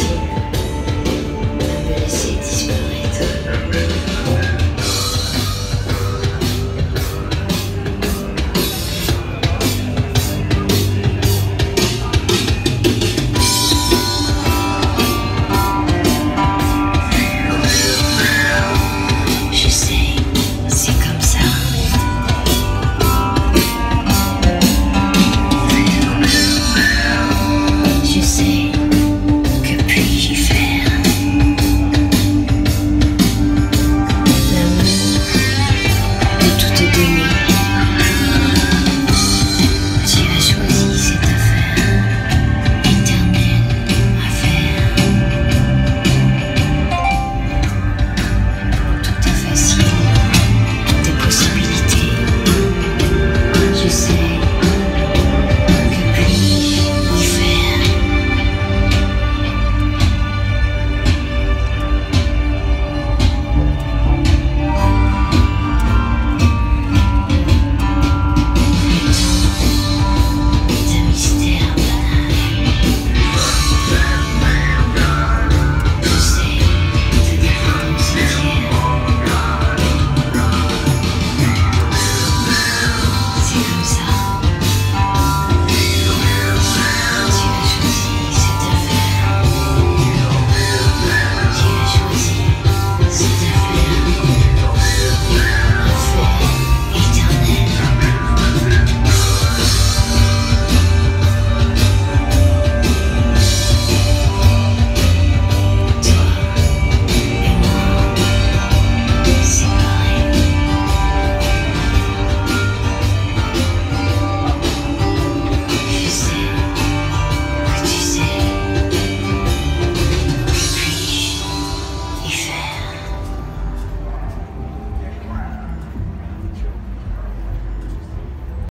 here.